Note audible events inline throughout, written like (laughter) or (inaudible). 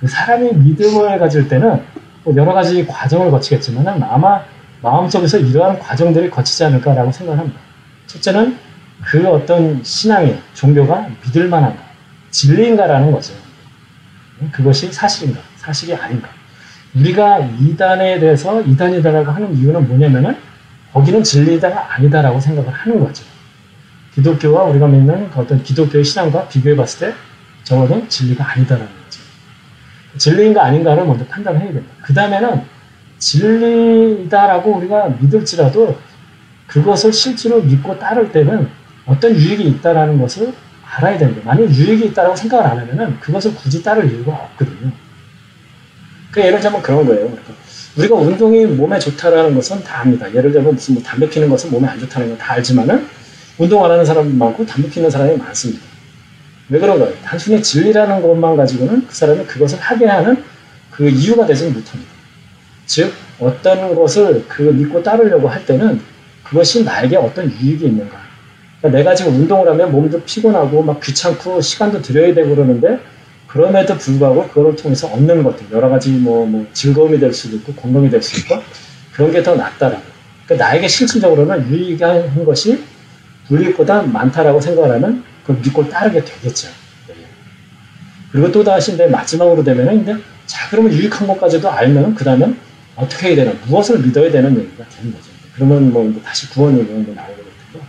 그 사람이 믿음을 가질 때는 뭐 여러 가지 과정을 거치겠지만 아마 마음속에서 이러한 과정들이 거치지 않을까라고 생각합니다. 첫째는 그 어떤 신앙의 종교가 믿을 만한가, 진리인가라는 거죠. 그것이 사실인가, 사실이 아닌가. 우리가 이단에 대해서 이단이다라고 하는 이유는 뭐냐면은 거기는 진리다가 아니다라고 생각을 하는 거죠. 기독교와 우리가 믿는 그 어떤 기독교의 신앙과 비교해 봤을 때 적어도 진리가 아니다라는 거죠. 진리인가 아닌가를 먼저 판단해야 된다. 그 다음에는 진리다라고 우리가 믿을지라도 그것을 실제로 믿고 따를 때는 어떤 유익이 있다라는 것을 알아야 되는데 만약 유익이 있다라고 생각을 안 하면은 그것을 굳이 따를 이유가 없거든요. 그 예를 들면 그런 거예요. 그러니까 우리가 운동이 몸에 좋다라는 것은 다 압니다. 예를 들면 무슨 뭐 담배 피는 것은 몸에 안 좋다는 건 다 알지만은 운동 안 하는 사람 많고 담배 피는 사람이 많습니다. 왜 그런가요? 단순히 진리라는 것만 가지고는 그 사람이 그것을 하게 하는 그 이유가 되지는 못합니다. 즉, 어떤 것을 그 믿고 따르려고 할 때는 그것이 나에게 어떤 유익이 있는가. 그러니까 내가 지금 운동을 하면 몸도 피곤하고 막 귀찮고 시간도 들여야 되고 그러는데 그럼에도 불구하고 그걸 통해서 얻는 것들, 여러 가지 뭐, 뭐 즐거움이 될 수도 있고 건강이 될 수도 있고 그런 게 더 낫다라고. 그러니까 나에게 실질적으로는 유익한 것이 불이익보다 많다라고 생각을 하면 그걸 믿고 따르게 되겠죠. 그리고 또 다시 이제 마지막으로 되면은 이제 자 그러면 유익한 것까지도 알면 그 다음엔 어떻게 해야 되나 무엇을 믿어야 되는 얘기가 되는 거죠. 그러면 뭐 다시 구원 얘기가 나오게 될 텐데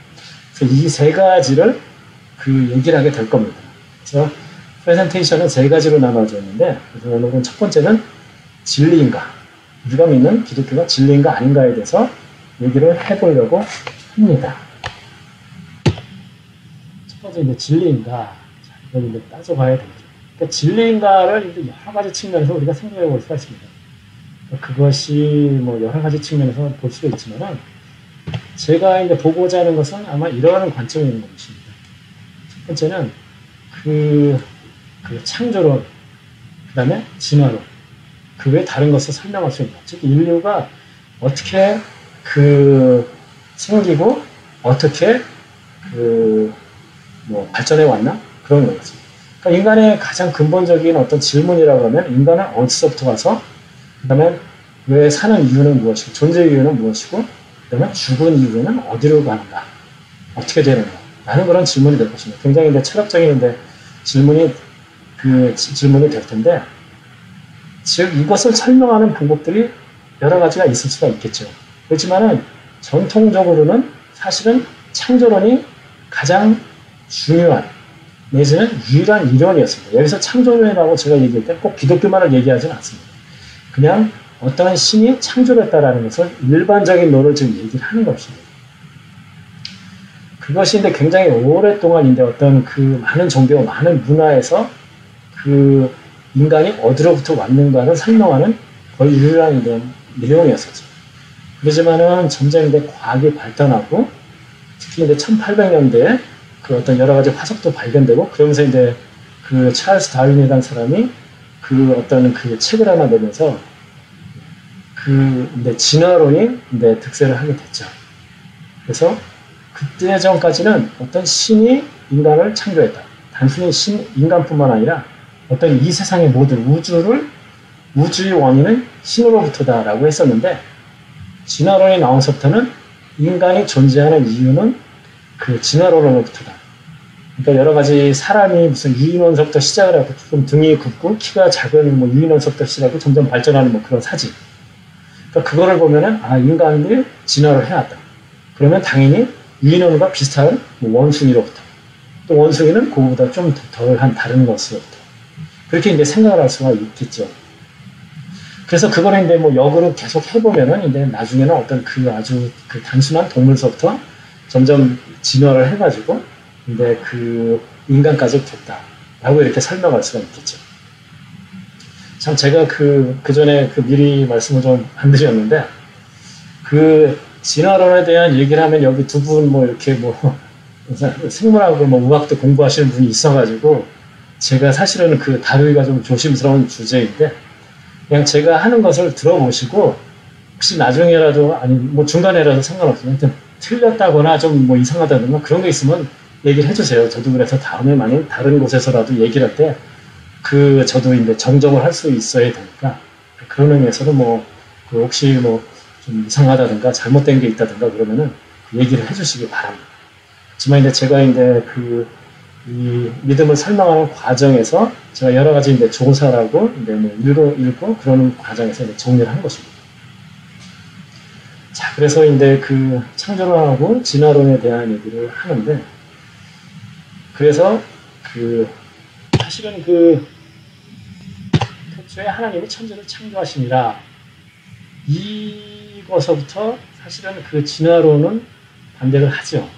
그래서 이 세 가지를 그 얘기를 하게 될 겁니다. 그래서 프레젠테이션은 세 가지로 나눠져 있는데 그래서 오늘은 첫 번째는 진리인가 우리가 믿는 기독교가 진리인가 아닌가에 대해서 얘기를 해보려고 합니다. 첫 번째 이제 진리인가 자, 이걸 이제 따져봐야 되죠. 그러니까 진리인가를 이제 여러 가지 측면에서 우리가 생각해 볼 수가 있습니다. 그러니까 그것이 뭐 여러 가지 측면에서 볼 수가 있지만은 제가 이제 보고자 하는 것은 아마 이러한 관점이 있는 것입니다. 첫 번째는 그, 그 창조론, 그 다음에 진화론, 그 외에 다른 것을 설명할 수 있다. 즉, 인류가 어떻게 그 생기고, 어떻게 그, 뭐, 발전해 왔나? 그런 거죠. 그러니까 인간의 가장 근본적인 어떤 질문이라고 하면, 인간은 어디서부터 와서, 그 다음에 왜 사는 이유는 무엇이고, 존재 이유는 무엇이고, 그 다음에 죽은 이후에는 어디로 가는가? 어떻게 되는가? 라는 그런 질문이 될 것입니다. 굉장히 이제 철학적인 데 질문이, 그 질문이 될 텐데, 즉, 이것을 설명하는 방법들이 여러 가지가 있을 수가 있겠죠. 그렇지만은 전통적으로는 사실은 창조론이 가장 중요한, 내지는 유일한 이론이었습니다. 여기서 창조론이라고 제가 얘기할 때 꼭 기독교만을 얘기하지는 않습니다. 그냥 어떠한 신이 창조했다라는 것을 일반적인 논을 지금 얘기를 하는 것입니다. 그것이 근데 굉장히 오랫동안 인데 어떤 그 많은 종교, 많은 문화에서 그 인간이 어디로부터 왔는가를 설명하는 거의 유일한 내용이었었죠. 그러지만은 점점 이제 과학이 발전하고 특히 이제 1800년대에 그 어떤 여러 가지 화석도 발견되고 그러면서 이제 그 찰스 다윈이라는 사람이 그 어떤 그 책을 하나 내면서 그 이제 진화론이 이제 득세를 하게 됐죠. 그래서 그때 전까지는 어떤 신이 인간을 창조했다. 단순히 신 인간뿐만 아니라 어떤 이 세상의 모든 우주를 우주의 원인은 신으로부터다라고 했었는데 진화론이 나온서부터는 인간이 존재하는 이유는 그 진화론으로부터다. 그러니까 여러 가지 사람이 무슨 유인원서부터 시작을 하고 좀 등이 굽고 키가 작은 뭐 유인원서부터 시작하고 점점 발전하는 뭐 그런 사진. 그러니까 그거를 보면은 아 인간들이 진화를 해왔다. 그러면 당연히 유인원과 비슷한 뭐 원숭이로부터 또 원숭이는 그거보다 좀 덜한 다른 것으로부터 그렇게 이제 생각을 할 수가 있겠죠. 그래서 그거를 이제 뭐 역으로 계속 해보면은 이제 나중에는 어떤 그 아주 그 단순한 동물서부터 점점 진화를 해가지고 이제 그 인간까지 됐다 라고 이렇게 설명할 수가 있겠죠. 참 제가 그, 그 전에 그 미리 말씀을 좀 (laughs) 안 드렸는데 그 진화론에 대한 얘기를 하면 여기 두 분 뭐 이렇게 뭐 (laughs) 생물학을 뭐 의학도 공부하시는 분이 있어가지고 제가 사실은 그 다루기가 좀 조심스러운 주제인데 그냥 제가 하는 것을 들어보시고 혹시 나중에라도 아니 뭐 중간에라도 상관없어요. 틀렸다거나 좀 뭐 이상하다거나 그런 게 있으면 얘기를 해주세요. 저도 그래서 다음에 만약 다른 곳에서라도 얘기를 할 때 그 저도 이제 정정을 할 수 있어야 되니까 그런 의미에서는 뭐 그 혹시 뭐 좀 이상하다든가 잘못된 게 있다든가 그러면은 그 얘기를 해주시기 바랍니다. 하지만 이제 제가 이제 그 이 믿음을 설명하는 과정에서 제가 여러 가지 이제 조사라고 이제 뭐 읽고 읽고 그러는 과정에서 이제 정리를 한 것입니다. 자, 그래서 이제 그 창조론하고 진화론에 대한 얘기를 하는데 그래서 그 사실은 그 태초에 하나님이 천지를 창조하시니라 이것서부터 사실은 그 진화론은 반대를 하죠.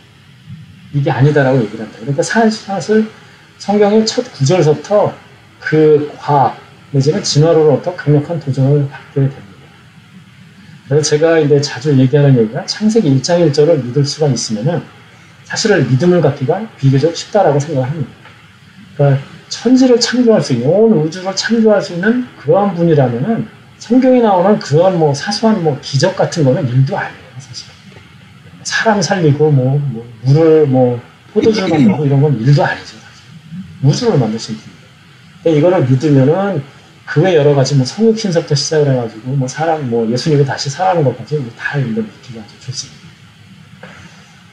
이게 아니다라고 얘기를 한다. 그러니까 사실 성경의 첫 구절서부터 그 과학 내지는 진화론으로부터 강력한 도전을 받게 됩니다. 그래서 제가 이제 자주 얘기하는 얘기가 창세기 1장 1절을 믿을 수가 있으면은 사실은 믿음을 갖기가 비교적 쉽다라고 생각합니다. 그러니까 천지를 창조할 수 있는 온 우주를 창조할 수 있는 그러한 분이라면은 성경에 나오는 그런 뭐 사소한 뭐 기적 같은 거는 일도 아니에요, 사실. 사람 살리고 뭐, 뭐 물을 뭐 포도주를 만들고 이런 건 일도 아니죠. 우주를 만드신 분입니다. 근데 이거를 믿으면은 그 외 여러 가지 뭐 성육 신석부터 시작을 해가지고 뭐 사람 뭐 예수님이 다시 살아나는 것까지 뭐 다 이제 믿기가 아주 좋습니다.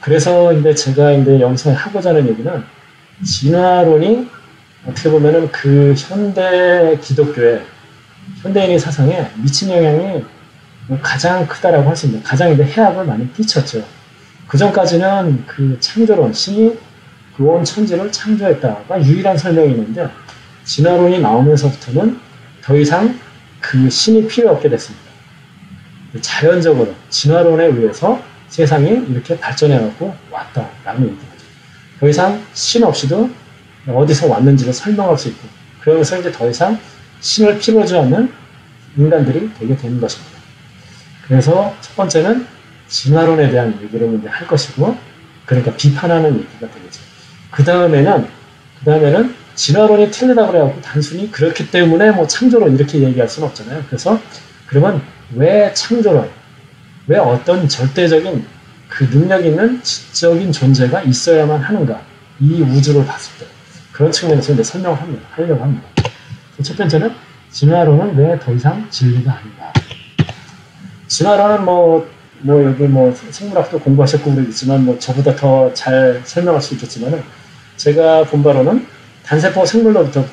그래서 이제 제가 이제 여기서 하고자 하는 얘기는 진화론이 어떻게 보면은 그 현대 기독교의 현대인의 사상에 미친 영향이 가장 크다라고 할 수 있는 가장 이제 해악을 많이 끼쳤죠. 그 전까지는 그 창조론 신이 그 온 천지를 창조했다가 유일한 설명이 있는데 진화론이 나오면서부터는 더 이상 그 신이 필요 없게 됐습니다. 자연적으로 진화론에 의해서 세상이 이렇게 발전해갖고 왔다라는 얘기죠. 더 이상 신 없이도 어디서 왔는지를 설명할 수 있고 그러면서 이제 더 이상 신을 필요하지 않는 인간들이 되게 되는 것입니다. 그래서 첫 번째는 진화론에 대한 얘기를 이제 할 것이고 그러니까 비판하는 얘기가 되겠죠. 그 다음에는 그 다음에는 진화론이 틀리다 그래갖고 단순히 그렇기 때문에 뭐 창조론 이렇게 얘기할 수는 없잖아요. 그래서 그러면 왜 창조론, 왜 어떤 절대적인 그 능력 있는 지적인 존재가 있어야만 하는가? 이 우주를 봤을 때 그런 측면에서 이제 설명을 합니다. 하려고 합니다. 첫 번째는 진화론은 왜 더 이상 진리가 아닌가? 진화론은 뭐, 뭐 여기 뭐 생물학도 공부하셨고 그러겠지만 뭐 저보다 더 잘 설명할 수 있겠지만은 제가 본 바로는 단세포 생물로부터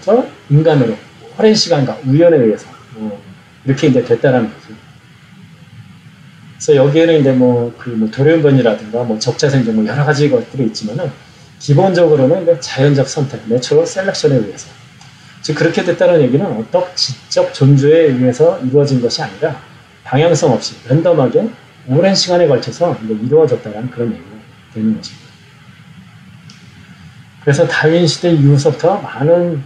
인간으로 오랜 시간과 우연에 의해서 뭐 이렇게 이제 됐다라는 거죠. 그래서 여기에는 이제 뭐 그 뭐 돌연변이라든가 뭐 적자생존 뭐 여러 가지 것들이 있지만은 기본적으로는 이제 자연적 선택, natural selection에 의해서 즉 그렇게 됐다는 얘기는 어떤 지적 존재에 의해서 이루어진 것이 아니라 방향성 없이 랜덤하게 오랜 시간에 걸쳐서 이루어졌다는 그런 얘기가 되는 것입니다. 그래서 다윈 시대 이후서부터 많은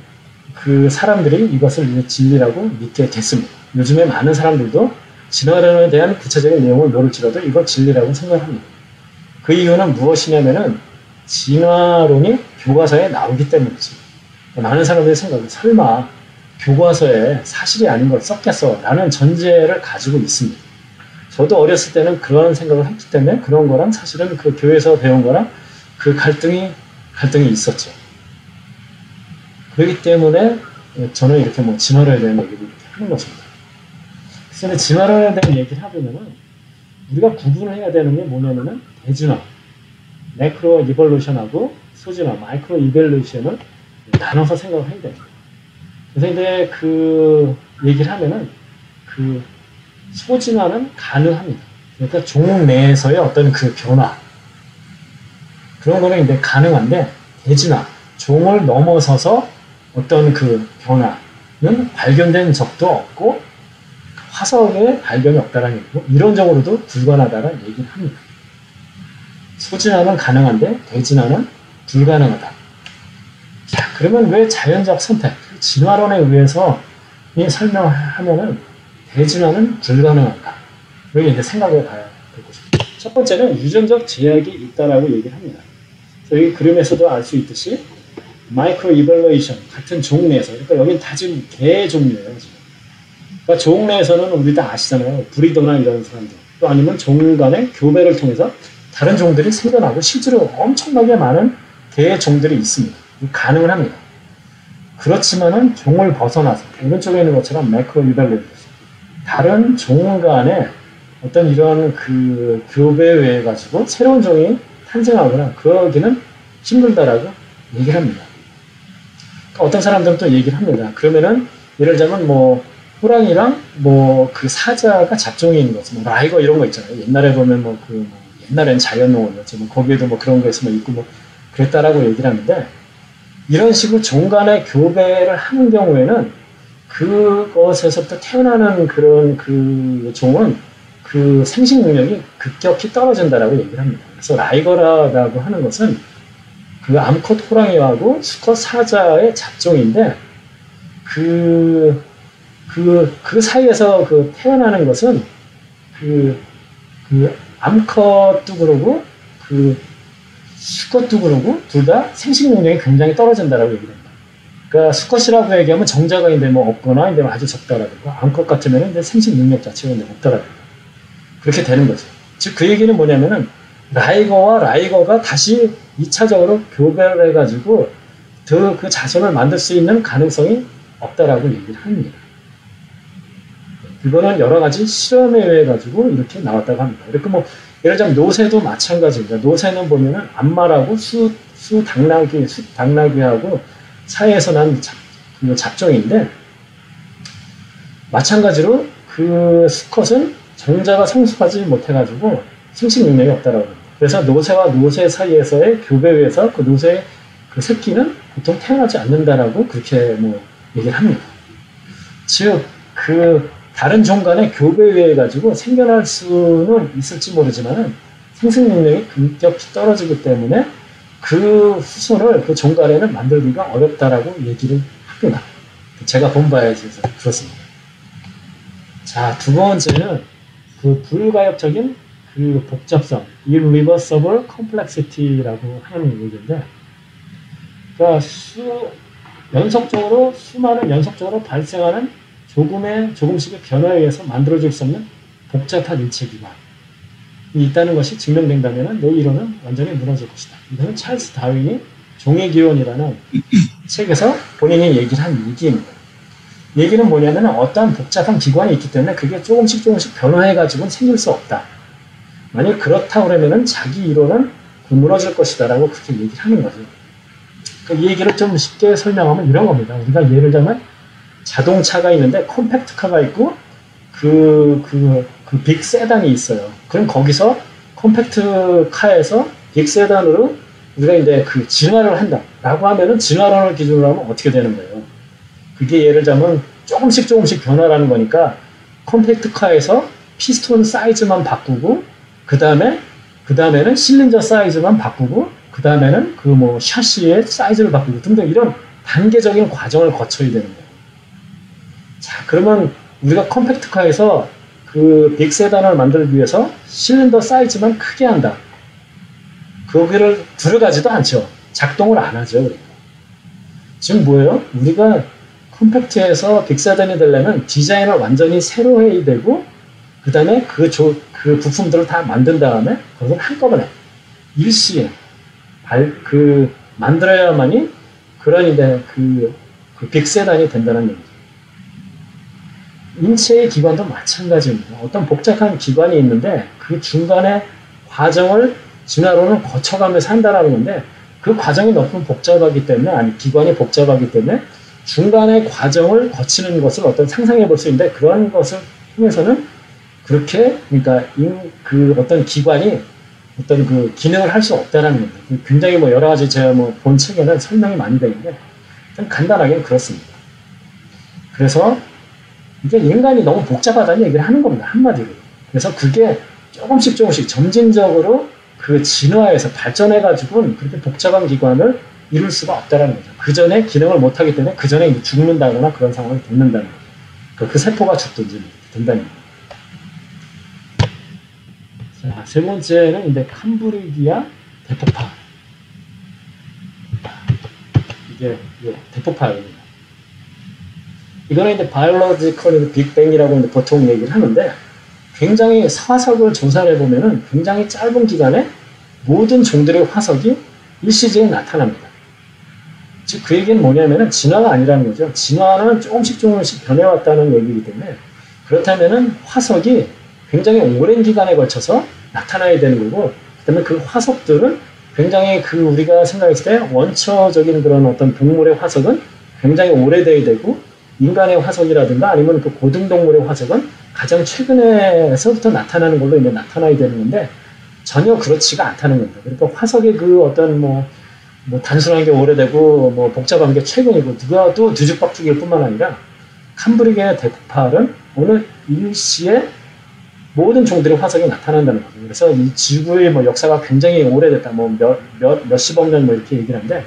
그 사람들이 이것을 진리라고 믿게 됐습니다. 요즘에 많은 사람들도 진화론에 대한 구체적인 내용을 모를지라도 이걸 진리라고 생각합니다. 그 이유는 무엇이냐면은 진화론이 교과서에 나오기 때문이지. 많은 사람들이 생각해 설마 교과서에 사실이 아닌 걸 썼겠어 라는 전제를 가지고 있습니다. 저도 어렸을 때는 그런 생각을 했기 때문에 그런 거랑 사실은 그 교회에서 배운 거랑 그 갈등이 갈등이 있었죠. 그렇기 때문에 저는 이렇게 뭐 진화론에 대한 얘기를 하는 것입니다. 그래서 진화론에 대한 얘기를 하면은 우리가 구분을 해야 되는 게 뭐냐면은 대진화, 매크로 이볼루션하고 소진화, 마이크로 이볼루션을 나눠서 생각을 해야 됩니다. 그래서 이제 그 얘기를 하면은 그 소진화는 가능합니다. 그러니까 종 내에서의 어떤 그 변화 그런 거는 이제 가능한데 대진화 종을 넘어서서 어떤 그 변화는 발견된 적도 없고 화석의 발견이 없다라는 얘기고 이론적으로도 불가능하다는 얘기를 합니다. 소진화는 가능한데 대진화는 불가능하다. 자, 그러면 왜 자연적 선택, 진화론에 의해서 이 설명하면은 대진화는 불가능한가? 여기 이제 생각해 봐야 될 것입니다. 첫 번째는 유전적 제약이 있다라고 얘기를 합니다. 여기 그림에서도 알 수 있듯이 마이크로 이벌레이션 같은 종 내에서 그러니까 여기는 다 지금 개 종류예요. 지금. 그러니까 종 내에서는 우리 다 아시잖아요. 브리더나 이런 사람들 또 아니면 종 간의 교배를 통해서 다른 종들이 생겨나고 실제로 엄청나게 많은 개의 종들이 있습니다. 가능을 합니다. 그렇지만은 종을 벗어나서 오른쪽에 있는 것처럼 매크로 이발레 다른 종 간의 어떤 이런 그 교배에 의해 가지고 새로운 종이 탄생하거나 그러기는 힘들다라고 얘기를 합니다. 그러니까 어떤 사람들은 또 얘기를 합니다. 그러면은 예를 들자면 뭐 호랑이랑 뭐 그 사자가 잡종인 거죠. 뭐 라이거 이런 거 있잖아요. 옛날에 보면 뭐그 뭐 옛날엔 자연농원이었죠. 뭐 거기에도 뭐 그런 거 있으면 있고 뭐 그랬다라고 얘기를 하는데 이런 식으로 종간의 교배를 하는 경우에는 그것에서부터 태어나는 그런 그 종은 그 생식 능력이 급격히 떨어진다라고 얘기를 합니다. 그래서 라이거라고 하는 것은 그 암컷 호랑이하고 수컷 사자의 잡종인데 그, 그, 그 사이에서 그 태어나는 것은 그, 그 암컷도 그러고 그 수컷도 그러고 둘 다 생식 능력이 굉장히 떨어진다라고 얘기를 합니다. 그러니까 수컷이라고 얘기하면 정자가 이제 뭐 없거나 이제 아주 적다라든가 암컷 같으면 생식 능력 자체가 없다라든가 그렇게 되는 거죠. 즉 그 얘기는 뭐냐면은 라이거와 라이거가 다시 2차적으로 교배를 해가지고 더 그 자손을 만들 수 있는 가능성이 없다라고 얘기를 합니다. 이거는 여러 가지 실험에 의해 가지고 이렇게 나왔다고 합니다. 이렇게 뭐 예를 들자면 노새도 마찬가지입니다. 노새는 보면은 암마라고 수, 수 당나귀, 수 당나귀하고 사이에서 난 잡, 그 잡종인데 마찬가지로 그 수컷은 정자가 성숙하지 못해가지고 생식 능력이 없다라고 합니다. 그래서 노새와 노새 사이에서의 교배에서 그 노새의 그 새끼는 보통 태어나지 않는다라고 그렇게 뭐 얘기를 합니다. 즉, 그 다른 종 간의 교배에 가지고 생겨날 수는 있을지 모르지만은 생식 능력이 급격히 떨어지기 때문에 그 후손을 그 종간에는 만들기가 어렵다라고 얘기를 합니다. 제가 본 바에 의해서 그렇습니다. 자, 두 번째는 그 불가역적인 그 복잡성, irreversible complexity라고 하는 얘기인데, 그러니까 수, 연속적으로, 수많은 연속적으로 발생하는 조금의, 조금씩의 변화에 의해서 만들어질 수 없는 복잡한 일체 기관이 있다는 것이 증명된다면 내 이론은 완전히 무너질 것이다. 이거는 찰스 다윈이 종의 기원이라는 (clears throat) 책에서 본인이 얘기를 한 얘기입니다. 얘기는 뭐냐면 어떠한 복잡한 기관이 있기 때문에 그게 조금씩 조금씩 변화해가지고는 생길 수 없다. 만약 그렇다 그러면은 자기 이론은 무너질 것이다라고 그렇게 얘기를 하는 거죠. 그이 얘기를 좀 쉽게 설명하면 이런 겁니다. 우리가 예를 들면 자동차가 있는데 컴팩트카가 있고 그, 그, 그 빅 세단이 있어요. 그럼 거기서 컴팩트카에서 빅 세단으로 우리가 이제 그 진화를 한다라고 하면은 진화론을 기준으로 하면 어떻게 되는 거예요? 그게 예를 들자면 조금씩 조금씩 변화라는 거니까 컴팩트카에서 피스톤 사이즈만 바꾸고 그 다음에 그 다음에는 실린저 사이즈만 바꾸고 그 다음에는 그 뭐 샤시의 사이즈를 바꾸고 등등 이런 단계적인 과정을 거쳐야 되는 거예요. 자 그러면 우리가 컴팩트카에서 그 빅 세단을 만들기 위해서 실린더 사이즈만 크게 한다. 거기를 들어가지도 않죠. 작동을 안 하죠. 그러니까. 지금 뭐예요? 우리가 컴팩트에서 빅 세단이 되려면 디자인을 완전히 새로 해야 되고 그 다음에 그, 조, 그 부품들을 다 만든 다음에 그걸 한꺼번에 일시에 발, 그 만들어야만이 그런 이제 그, 그 빅세단이 된다는 얘기죠. 인체의 기관도 마찬가지입니다. 어떤 복잡한 기관이 있는데 그 중간에 과정을 진화론을 거쳐가면서 한다는 건데 그 과정이 너무 복잡하기 때문에 아니 기관이 복잡하기 때문에 중간의 과정을 거치는 것을 어떤 상상해 볼 수 있는데 그런 것을 통해서는 그렇게 그러니까 그 어떤 기관이 어떤 그 기능을 할 수 없다라는 겁니다. 굉장히 뭐 여러 가지 제가 뭐 본 책에는 설명이 많이 되는데 간단하게 그렇습니다. 그래서 이게 인간이 너무 복잡하다는 얘기를 하는 겁니다. 한마디로. 그래서 그게 조금씩 조금씩 점진적으로 그 진화에서 발전해가지고는 그렇게 복잡한 기관을 이룰 수가 없다는 거죠. 그 전에 기능을 못하기 때문에 그 전에 죽는다거나 그런 상황이 된다는 거죠. 그, 그 세포가 죽든지 된다는 거죠. 자, 세 번째는 이제 캄브리아기 대폭파. 이게 예, 대폭파입니다. 이거는 이제 biological big bang이라고 보통 얘기를 하는데 굉장히 화석을 조사를 해보면은 굉장히 짧은 기간에 모든 종들의 화석이 일시적에 나타납니다. 즉 그 얘기는 뭐냐면은 진화가 아니라는 거죠. 진화는 조금씩 조금씩 변해왔다는 얘기이기 때문에 그렇다면은 화석이 굉장히 오랜 기간에 걸쳐서 나타나야 되는 거고 그다음에 그 화석들은 굉장히 그 우리가 생각했을 때 원초적인 그런 어떤 동물의 화석은 굉장히 오래돼야 되고 인간의 화석이라든가 아니면 그 고등동물의 화석은 가장 최근에서부터 나타나는 걸로 이제 나타나야 되는 건데 전혀 그렇지가 않다는 겁니다. 그러니까 화석의 그 어떤 뭐, 뭐 단순한 게 오래되고 뭐 복잡한 게 최근이고 누가 또 뒤죽박죽일 뿐만 아니라 캄브리게 대폭발은 어느 일시에 모든 종들의 화석이 나타난다는 거죠. 그래서 이 지구의 뭐 역사가 굉장히 오래됐다. 뭐 몇, 몇, 몇십억 년 뭐 이렇게 얘기를 하는데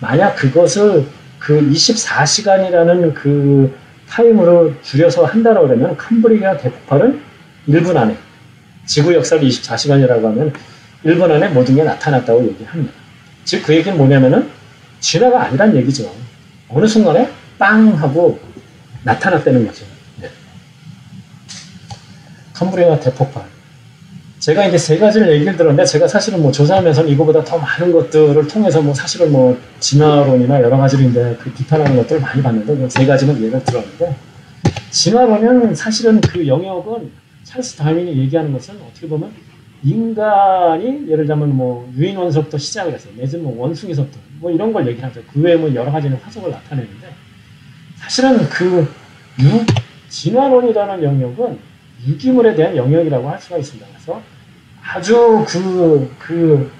만약 그것을 그 24시간이라는 그 타임으로 줄여서 한다고 그러면 캄브리아 대폭발은 1분 안에 지구 역사를 24시간이라고 하면 1분 안에 모든 게 나타났다고 얘기합니다. 즉 그 얘기는 뭐냐면은 진화가 아니란 얘기죠. 어느 순간에 빵 하고 나타났다는 거죠. 네. 캄브리아 대폭발. 제가 이제 세 가지를 얘기를 들었는데 제가 사실은 뭐 조사하면서 이거보다 더 많은 것들을 통해서 뭐 사실은 뭐 진화론이나 여러 가지로 이제 그 비판하는 것들을 많이 봤는데 그 세 가지는 예를 들었는데 진화론은 사실은 그 영역은 찰스 다윈이 얘기하는 것은 어떻게 보면 인간이 예를 들자면 뭐 유인원서부터 시작을 해서 내지는 뭐 원숭이서부터 뭐 이런 걸 얘기하죠. 그 외에 뭐 여러 가지는 화석을 나타내는데 사실은 그 유, 진화론이라는 영역은 유기물에 대한 영역이라고 할 수가 있습니다. 그래서 아주 그, 그,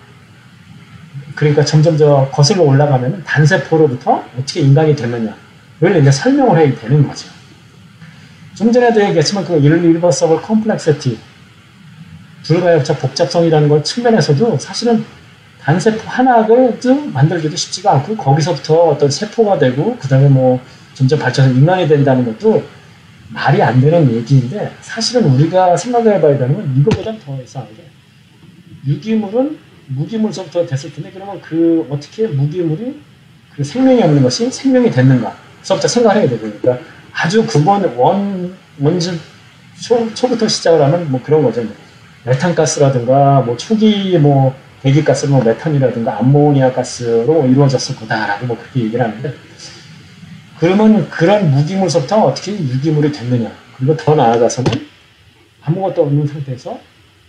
그러니까 점점 저 거슬러 올라가면 단세포로부터 어떻게 인간이 되느냐를 이제 설명을 해야 되는 거죠. 좀 전에도 얘기했지만 그 irreversible complexity, 불가역적 복잡성이라는 걸 측면에서도 사실은 단세포 하나를 만들기도 쉽지가 않고 거기서부터 어떤 세포가 되고 그 다음에 뭐 점점 발전해서 인간이 된다는 것도 말이 안 되는 얘기인데 사실은 우리가 생각해 봐야 되는 건 이거보다 더 이상하게 유기물은 무기물서부터 됐을 텐데 그러면 그 어떻게 무기물이 그 생명이 없는 것이 생명이 됐는가서부터 생각을 해야 되고 그러니까 아주 근본 원 원질 초, 초부터 시작을 하면 뭐 그런 거죠. 메탄가스라든가 뭐 초기 뭐 대기가스는 뭐 메탄이라든가 암모니아 가스로 이루어졌을 거다라고 뭐 그렇게 얘기를 하는데 그러면 그런 무기물서부터 어떻게 유기물이 됐느냐. 그리고 더 나아가서는 아무것도 없는 상태에서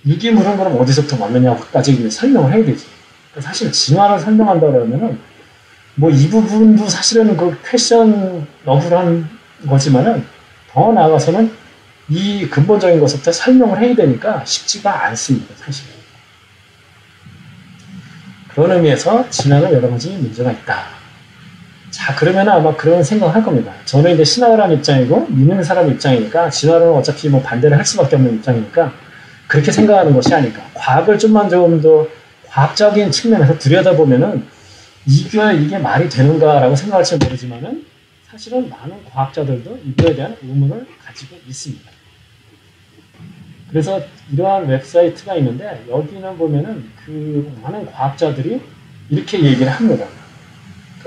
유기물은 그럼 어디서부터 왔느냐까지 설명을 해야 되지. 그러니까 사실 진화를 설명한다 그러면은 뭐 이 부분도 사실은 그 questionable한 거지만은 더 나아가서는 이 근본적인 것부터 설명을 해야 되니까 쉽지가 않습니다, 사실. 그런 의미에서 진화는 여러 가지 문제가 있다. 자, 그러면 아마 그런 생각을 할 겁니다. 저는 이제 신학을 하는 입장이고, 믿는 사람 입장이니까, 진화는 어차피 뭐 반대를 할 수밖에 없는 입장이니까, 그렇게 생각하는 것이 아닐까. 과학을 좀만 좀 더 과학적인 측면에서 들여다보면은, 이게, 이게 말이 되는가라고 생각할지 모르지만은, 사실은 많은 과학자들도 이거에 대한 의문을 가지고 있습니다. 그래서 이러한 웹사이트가 있는데, 여기는 보면은 그 많은 과학자들이 이렇게 얘기를 합니다.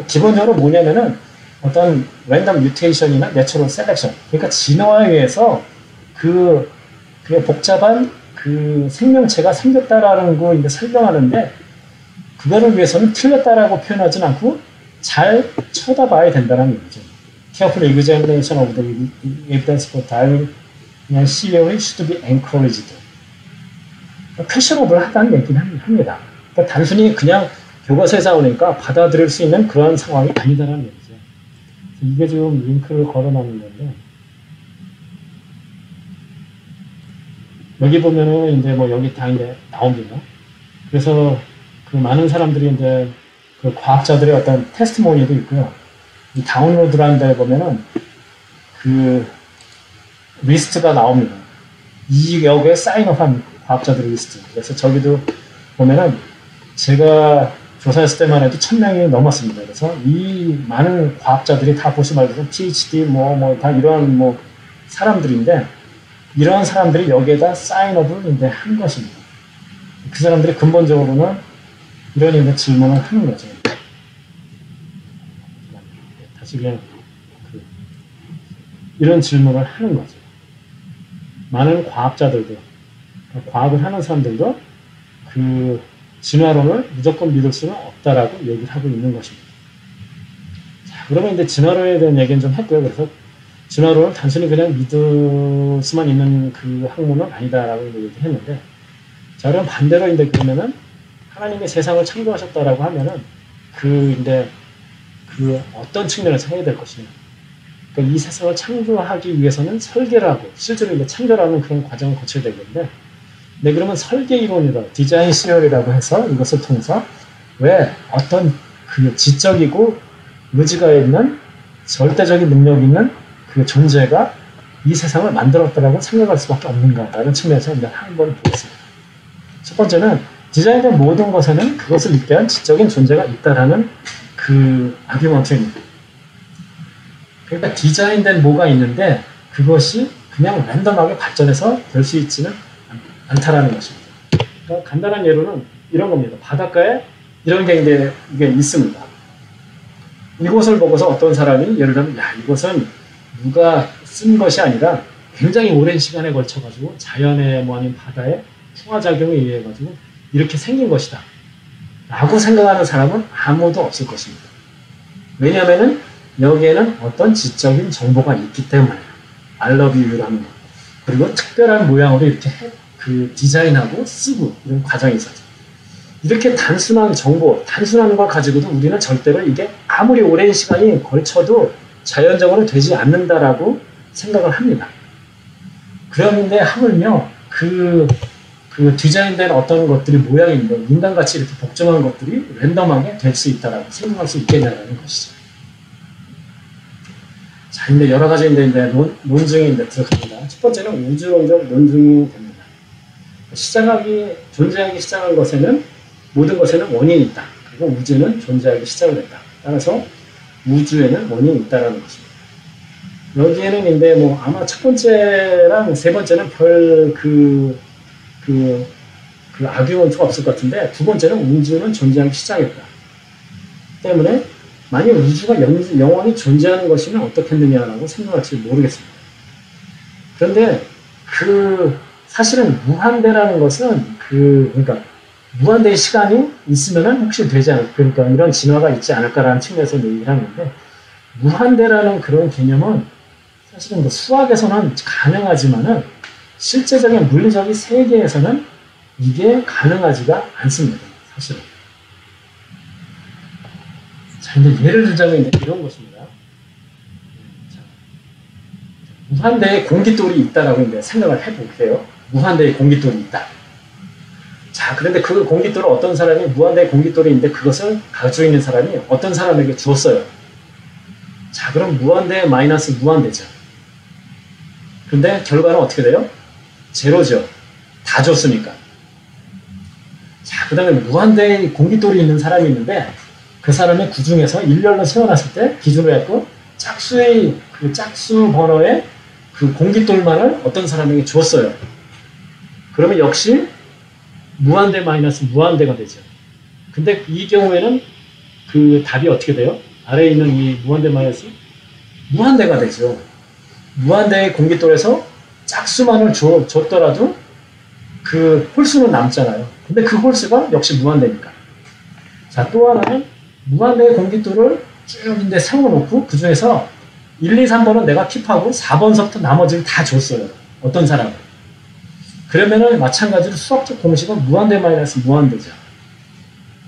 기본적으로 뭐냐면은 어떤 random mutation이나 natural selection 그러니까 진화에 의해서 그, 그 복잡한 그 생명체가 생겼다라는 거 이제 설명하는데 그거를 위해서는 틀렸다라고 표현하진 않고 잘 쳐다봐야 된다는 얘기죠. Careful examination of the evidence for Darwin 그냥 theory should be encouraged. 퀘셔너블 하다는 얘기는 합니다. 그러니까 단순히 그냥 교과서에 나오니까 받아들일 수 있는 그런 상황이 아니다라는 얘기죠. 이게 지금 링크를 걸어놓는 건데, 여기 보면은 이제 뭐 여기 다 이제 나옵니다. 그래서 그 많은 사람들이 이제 그 과학자들의 어떤 testimony도 있고요. 이 다운로드라는 데 보면은 그 리스트가 나옵니다. 여기에 sign up한 과학자들의 리스트. 그래서 저기도 보면은 제가 조사했을 때만 해도 천 명이 넘었습니다. 그래서 이 많은 과학자들이 다 보시는 대로 PhD 뭐 뭐 다 이런 뭐 사람들인데 이런 사람들이 여기에다 사인업을 이제 한 것입니다. 그 사람들이 근본적으로는 이런 이제 질문을 하는 거죠. 다시 그냥 그 이런 질문을 하는 거죠. 많은 과학자들도 과학을 하는 사람들도 그 진화론을 무조건 믿을 수는 없다라고 얘기를 하고 있는 것입니다. 그러면 이제 진화론에 대한 얘기는 좀 했고요. 그래서 진화론은 단순히 그냥 믿을 수만 있는 그 학문은 아니다라고 얘기했는데 자 그럼 반대로 이제 그러면은 하나님의 세상을 창조하셨다라고 하면은 그 이제 그 어떤 측면에서 해야 될 것이냐. 그러니까 이 세상을 창조하기 위해서는 설계를 하고 실제로 이제 창조라는 그런 과정을 거쳐야 되겠는데 네 그러면 설계 이론이라 디자인 시어리라고 해서 이것을 통해서 왜 어떤 그 지적이고 의지가 있는 절대적인 능력 있는 그 존재가 이 세상을 만들었다라고 생각할 수밖에 없는가라는 측면에서 이제 한번 보겠습니다. 첫 번째는 디자인된 모든 것에는 그것을 입게 지적인 존재가 있다라는 그 아규먼트입니다. 그러니까 디자인된 뭐가 있는데 그것이 그냥 랜덤하게 발전해서 될 수 있지는 않다라는 것입니다. 그러니까 간단한 예로는 이런 겁니다. 바닷가에 이런 게 이제 이게 있습니다. 이곳을 보고서 어떤 사람이 예를 들면 야 이것은 누가 쓴 것이 아니라 굉장히 오랜 시간에 걸쳐 가지고 자연의 뭐 아닌 바다의 풍화작용에 의해 가지고 이렇게 생긴 것이다. 라고 생각하는 사람은 아무도 없을 것입니다. 왜냐하면 여기에는 어떤 지적인 정보가 있기 때문에 you라는 것 그리고 특별한 모양으로 이렇게 그 디자인하고 쓰고 이런 과정이 있었죠. 이렇게 단순한 정보, 단순한 걸 가지고도 우리는 절대로 이게 아무리 오랜 시간이 걸쳐도 자연적으로 되지 않는다라고 생각을 합니다. 그런데 하물며 그, 그 디자인된 어떤 것들이 모양인데 인간같이 이렇게 복잡한 것들이 랜덤하게 될 수 있다라고 생각할 수 있겠냐는 것이죠. 자, 이제 여러 가지 이제 논, 논증이 이제 들어갑니다. 첫 번째는 우주론적 논증이 됩니다. 시작하기, 존재하기 시작한 것에는 모든 것에는 원인이 있다. 그리고 우주는 존재하기 시작을 했다. 따라서 우주에는 원인이 있다라는 것입니다. 여기에는 이제 뭐 아마 첫 번째랑 세 번째는 별 그, 그, 그 아규먼트가 없을 것 같은데 두 번째는 우주는 존재하기 시작했다. 때문에 만약 우주가 영원히 존재하는 것이면 어떻겠느냐라고 생각할지 모르겠습니다. 그런데 그 사실은 무한대라는 것은 그 그러니까 무한대의 시간이 있으면은 혹시 되지 않을 그러니까 이런 진화가 있지 않을까라는 측면에서 얘기를 하는데 무한대라는 그런 개념은 사실은 뭐 수학에서는 가능하지만은 실제적인 물리적인 세계에서는 이게 가능하지가 않습니다. 사실은. 자, 이제 예를 들자면 이런 것입니다. 자, 무한대의 공깃돌이 있다라고 이제 생각을 해볼게요. 무한대의 공깃돌이 있다. 자, 그런데 그 공깃돌을 어떤 사람이 무한대의 공깃돌이 있는데 그것을 가지고 있는 사람이 어떤 사람에게 주었어요. 자, 그럼 무한대 마이너스 무한대죠. 근데 결과는 어떻게 돼요? 제로죠. 다 줬으니까. 자, 그 다음에 무한대의 공깃돌이 있는 사람이 있는데 그 사람의 구 중에서 일렬로 세워놨을 때 기준으로 했고 짝수의 그 짝수 번호의 그 공깃돌만을 어떤 사람에게 주었어요. 그러면 역시 무한대 마이너스 무한대가 되죠. 근데 이 경우에는 그 답이 어떻게 돼요? 아래에 있는 이 무한대 마이너스 무한대가 되죠. 무한대의 공깃돌에서 짝수만을 줘, 줬더라도 그 홀수는 남잖아요. 근데 그 홀수가 역시 무한대니까. 자, 또 하나는 무한대의 공깃돌을 쭉 인데 세워놓고 그 중에서 1, 2, 3번은 내가 킵하고 4번서부터 나머지를 다 줬어요. 어떤 사람은. 그러면은 마찬가지로 수학적 공식은 무한대 마이너스 무한대죠.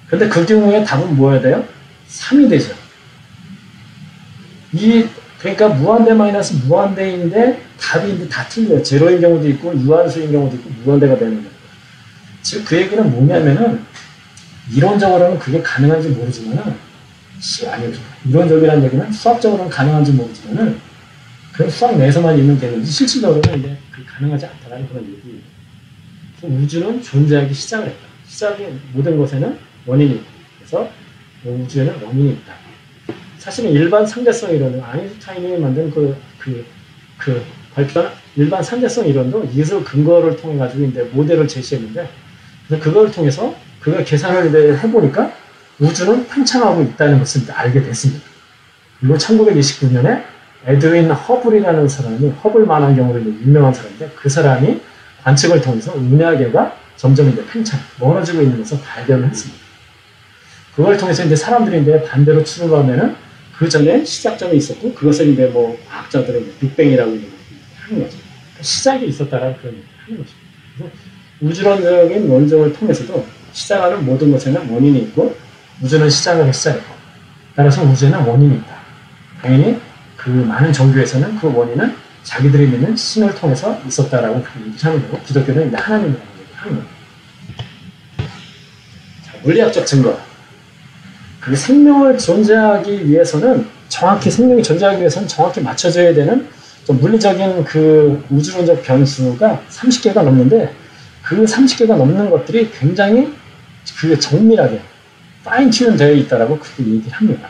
근데 그 경우에 답은 뭐야 돼요? 3이 되죠. 이 그러니까 무한대 마이너스 무한대인데 답이 다 틀려요. 제로인 경우도 있고 유한수인 경우도 있고 무한대가 되는 거예요. 즉 그 얘기는 뭐냐면은 이론적으로는 그게 가능한지 모르지만은 아니 이론적이라는 얘기는 수학적으로는 가능한지 모르지만은 그 수학 내에서만 있는 개념이 실질적으로는 이제 그 가능하지 않다라는 그런 얘기예요. 우주는 존재하기 시작을 했다. 시작이 모든 것에는 원인이 있다. 그래서 우주에는 원인이 있다. 사실은 일반 상대성 이론은 아인슈타인이 만든 그, 그, 그 발표한 일반 상대성 이론도 이것을 근거를 통해 가지고 이제 모델을 제시했는데 그걸 통해서 그걸 계산을 해보니까 우주는 팽창하고 있다는 것을 알게 됐습니다. 그리고 1929년에 에드윈 허블이라는 사람이 허블 만한 경우로 유명한 사람인데 그 사람이 관측을 통해서 은하계가 점점 이제 팽창, 멀어지고 있는 것을 발견을 했습니다. 그걸 통해서 이제 사람들이 이제 반대로 추론하면은 그 전에 시작점이 있었고 그것을 이제 뭐 과학자들은 빅뱅이라고 하는 거죠. 그러니까 시작이 있었다라는 그런 얘기를 하는 거죠. 그래서 우주론적인 논증을 통해서도 시작하는 모든 것에는 원인이 있고 우주는 시작을 시작이고 따라서 우주에는 원인이 있다. 당연히 그 많은 종교에서는 그 원인은 자기들이 믿는 신을 통해서 있었다라고 얘기를 하는 거고 기독교는 이제 하나님이라고 얘기를 하는 거예요. 자, 물리학적 증거. 그 생명을 존재하기 위해서는 정확히 생명이 존재하기 위해서는 정확히 맞춰져야 되는 좀 물리적인 그 우주론적 변수가 30개가 넘는데 그 30개가 넘는 것들이 굉장히 그 정밀하게 파인 튜는 되어 있다라고 그렇게 얘기를 합니다.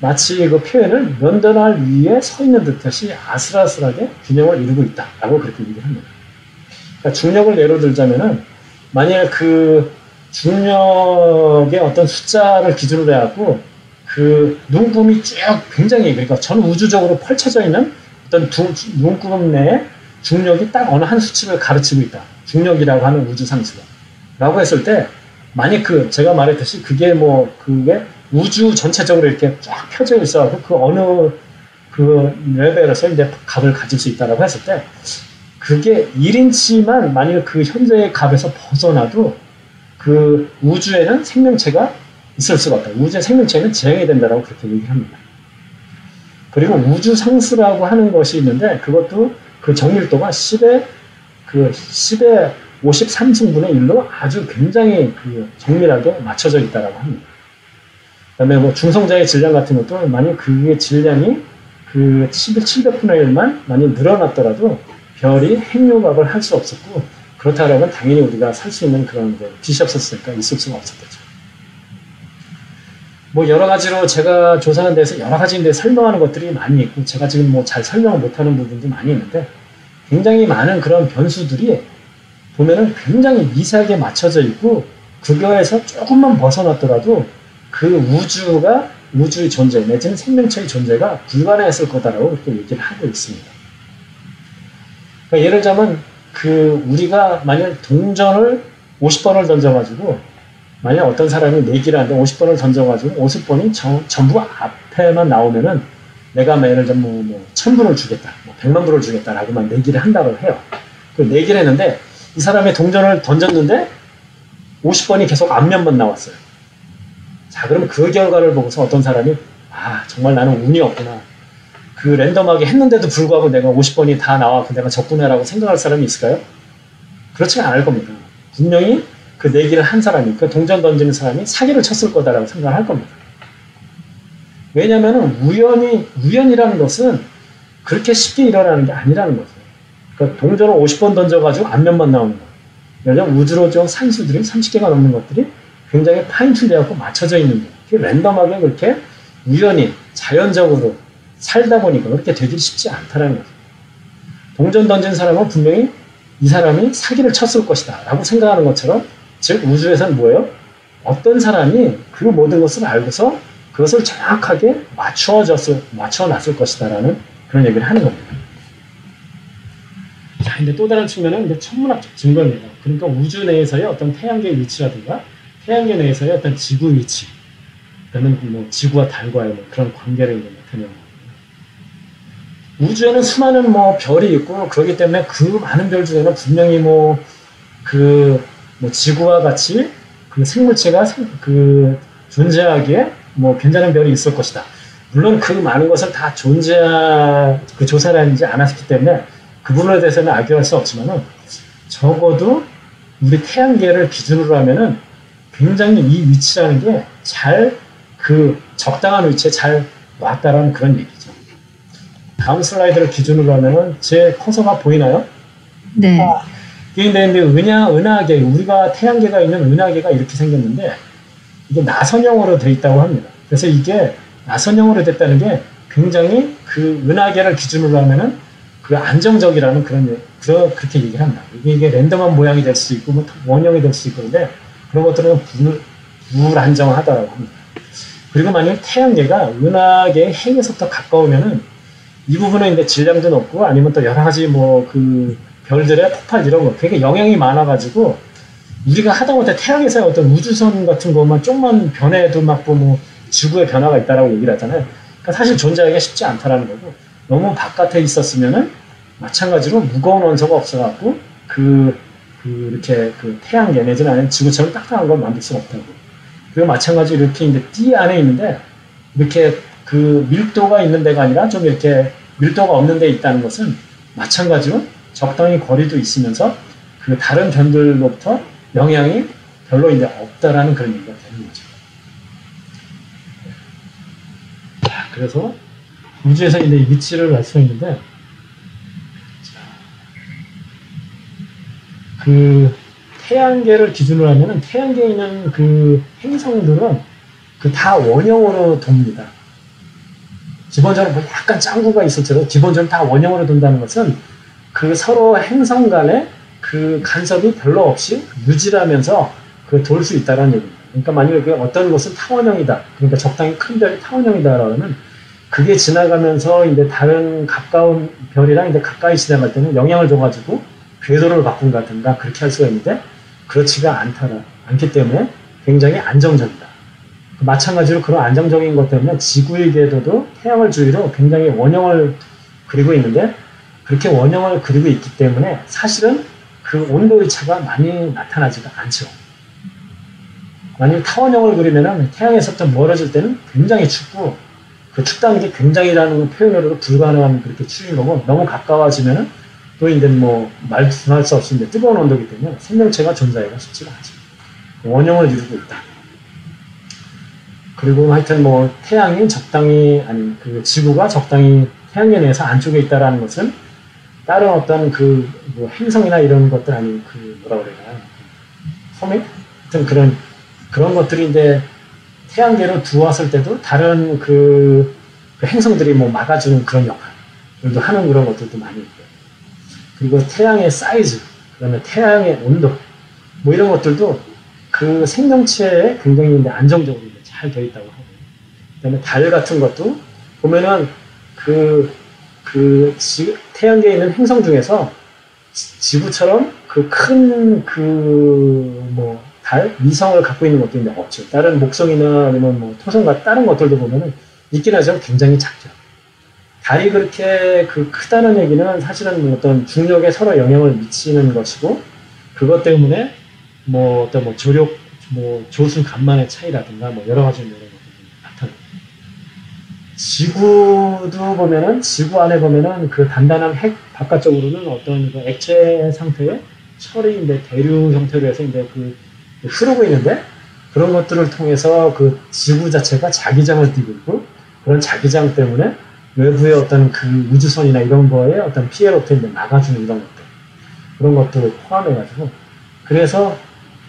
마치 그 표현을 면도날 위에 서 있는 듯이 아슬아슬하게 균형을 이루고 있다라고 그렇게 얘기를 합니다. 그러니까 중력을 예로 들자면은 만약 그 중력의 어떤 숫자를 기준으로 해갖고 그 눈금이 쭉 굉장히 그러니까 전 우주적으로 펼쳐져 있는 어떤 두, 눈금 내에 중력이 딱 어느 한 수치를 가르치고 있다. 중력이라고 하는 우주 상수가. 라고 했을 때 만약 그 제가 말했듯이 그게 뭐 그게 우주 전체적으로 이렇게 쫙 펴져 있어 그 어느 그 레벨에서 이제 값을 가질 수 있다라고 했을 때 그게 1인치만 만약 그 현재의 값에서 벗어나도 그 우주에는 생명체가 있을 수가 없다. 우주의 생명체는 재행이 된다라고 그렇게 얘기를 합니다. 그리고 우주 상수라고 하는 것이 있는데 그것도 그 정밀도가 10의 그 10의 53승분의 1로 아주 굉장히 그 정밀하게 맞춰져 있다라고 합니다. 그다음에 뭐 중성자의 질량 같은 것도 만약 그게 질량이 그 10의 700분의 1만 많이 늘어났더라도 별이 핵융합을 할 수 없었고 그렇다면 당연히 우리가 살 수 있는 그런 빛이 없었으니까 있을 수가 없었겠죠. 뭐 여러 가지로 제가 조사하는 데서 여러 가지인데 설명하는 것들이 많이 있고 제가 지금 뭐 잘 설명을 못하는 부분도 많이 있는데 굉장히 많은 그런 변수들이 보면은 굉장히 미세하게 맞춰져 있고 그거에서 조금만 벗어났더라도 그 우주가 우주의 존재 내지는 생명체의 존재가 불가능했을 거다라고 그렇게 얘기를 하고 있습니다. 그러니까 예를 들자면 그 우리가 만약 동전을 50번을 던져가지고 만약 어떤 사람이 내기를 하는데 50번을 던져가지고 50번이 정, 전부 앞에만 나오면은 내가 뭐 예를 들면 뭐, 뭐 1000불을 주겠다, 뭐 100만 불을 주겠다라고만 내기를 한다고 해요. 그 내기를 했는데 이 사람의 동전을 던졌는데 50번이 계속 앞면만 나왔어요. 자, 그러면 그 결과를 보고서 어떤 사람이 아, 정말 나는 운이 없구나. 그 랜덤하게 했는데도 불구하고 내가 50번이 다 나왔고 내가 적구나라고 생각할 사람이 있을까요? 그렇지가 않을 겁니다. 분명히 그 내기를 한 사람이, 그 동전 던지는 사람이 사기를 쳤을 거다라고 생각을 할 겁니다. 왜냐하면 우연이, 우연이라는 것은 그렇게 쉽게 일어나는 게 아니라는 거죠. 그러니까 동전을 50번 던져가지고 앞면만 나오는 거. 왜냐면 우주로적 산수들이 30개가 넘는 것들이 굉장히 파인툴되어갖고 맞춰져 있는 거. 그 랜덤하게 그렇게 우연히, 자연적으로 살다 보니까 그렇게 되기 쉽지 않다라는 거죠. 동전 던진 사람은 분명히 이 사람이 사기를 쳤을 것이다 라고 생각하는 것처럼 즉 우주에서는 뭐예요? 어떤 사람이 그 모든 것을 알고서 그것을 정확하게 맞춰졌을, 맞춰놨을 것이다 라는 그런 얘기를 하는 겁니다. 자, 근데 또 다른 측면은 이제 천문학적 증거입니다. 그러니까 우주 내에서의 어떤 태양계 위치라든가 태양계 내에서의 어떤 지구 위치, 그러면 뭐 지구와 달과의 뭐 그런 관계를 나타내는 우주에는 수많은 뭐 별이 있고 그렇기 때문에 그 많은 별 중에는 분명히 뭐 그 뭐 지구와 같이 그 생물체가 생, 그 존재하기에 뭐 괜찮은 별이 있을 것이다. 물론 그 많은 것을 다 존재 그 조사를 하지 않았기 때문에 그 부분에 대해서는 악용할 수 없지만은 적어도 우리 태양계를 기준으로 하면은 굉장히 이 위치라는 게 잘 그 적당한 위치에 잘 왔다라는 그런 얘기죠. 다음 슬라이드를 기준으로 하면은 제 커서가 보이나요? 네. 아, 근데, 근데 은하, 은하계, 우리가 태양계가 있는 은하계가 이렇게 생겼는데 이게 나선형으로 되어 있다고 합니다. 그래서 이게 나선형으로 됐다는 게 굉장히 그 은하계를 기준으로 하면은 그 안정적이라는 그런, 그런 그렇게 얘기를 합니다. 이게, 이게 랜덤한 모양이 될 수도 있고, 뭐 원형이 될 수도 있고, 근데 그런 것들은 불, 불안정하다고 합니다. 그리고 만약 태양계가 은하계 핵에서부터 가까우면은 이 부분은 이제 질량도 높고 아니면 또 여러 가지 뭐 그 별들의 폭발 이런 거 되게 영향이 많아가지고 우리가 하다못해 태양에서의 어떤 우주선 같은 것만 조금만 변해도 막 뭐 지구의 변화가 있다라고 얘기를 하잖아요. 그러니까 사실 존재하기가 쉽지 않다라는 거고 너무 바깥에 있었으면은 마찬가지로 무거운 원소가 없어갖고 그, 그 이렇게 그 태양계 내지는 아니면 지구처럼 딱딱한 걸 만들 수가 없다고. 그리고 마찬가지로 이렇게 이제 띠 안에 있는데 이렇게 그 밀도가 있는 데가 아니라 좀 이렇게 밀도가 없는 데 있다는 것은 마찬가지로 적당히 거리도 있으면서 그 다른 변들로부터 영향이 별로 이제 없다라는 그런 얘기가 되는 거죠. 자, 그래서 우주에서 이제 위치를 알 수 있는데, 그 태양계를 기준으로 하면은 태양계에 있는 그 행성들은 그 다 원형으로 돕니다. 기본적으로 뭐 약간 짱구가 있을지라도 기본적으로 다 원형으로 돈다는 것은 그 서로 행성 간에 그 간섭이 별로 없이 유지하면서 그 돌 수 있다는 얘기입니다. 그러니까 만약에 어떤 것은 타원형이다. 그러니까 적당히 큰 별이 타원형이다라면 그게 지나가면서 이제 다른 가까운 별이랑 이제 가까이 지나갈 때는 영향을 줘가지고 궤도를 바꾼다든가 그렇게 할 수가 있는데 그렇지가 않다라 않기 때문에 굉장히 안정적이다. 마찬가지로 그런 안정적인 것 때문에 지구의 궤도도 태양을 주위로 굉장히 원형을 그리고 있는데 그렇게 원형을 그리고 있기 때문에 사실은 그 온도의 차가 많이 나타나지가 않죠. 만약 타원형을 그리면은 태양에서부터 멀어질 때는 굉장히 춥고 그 춥다는 게 굉장히라는 표현으로도 불가능한 그렇게 추운 거고 너무 가까워지면은 또 이제 뭐 말할 수 없이 이제 뜨거운 온도기 때문에 생명체가 존재하기가 쉽지가 않죠. 원형을 이루고 있다. 그리고 하여튼 뭐 태양이 적당히 아니 그 지구가 적당히 태양계 내에서 안쪽에 있다라는 것은 다른 어떤 그 뭐 행성이나 이런 것들 아니 그 뭐라 그래야 섬에 하여튼 그런 그런 것들이 이제 태양계로 두었을 때도 다른 그, 그 행성들이 뭐 막아주는 그런 역할들도 하는 그런 것들도 많이 있고요. 그리고 태양의 사이즈, 그 다음에 태양의 온도, 뭐 이런 것들도 그 생명체에 굉장히 안정적으로 잘 되어 있다고 하고, 그 다음에 달 같은 것도 보면은 그, 그 지, 태양계에 있는 행성 중에서 지, 구처럼 그 큰 그 뭐 달, 위성을 갖고 있는 것도 있는데 없죠. 다른 목성이나 아니면 뭐 토성 같은 다른 것들도 보면은 있긴 하지만 굉장히 작죠. 달이 그렇게 그 크다는 얘기는 사실은 뭐 어떤 중력에 서로 영향을 미치는 것이고 그것 때문에 뭐 어떤 뭐 조력 뭐 조수 간만의 차이라든가 뭐 여러 가지 이런 것들이 나타납니다. 지구도 보면은 지구 안에 보면은 그 단단한 핵 바깥쪽으로는 어떤 그 액체 상태의 철이 이제 대류 형태로 해서 이제 그 흐르고 있는데 그런 것들을 통해서 그 지구 자체가 자기장을 띠고 있고 그런 자기장 때문에 외부의 어떤 그 우주선이나 이런 거에 어떤 피해로부터 이제 막아주는 이런 것들 그런 것들을 포함해가지고 그래서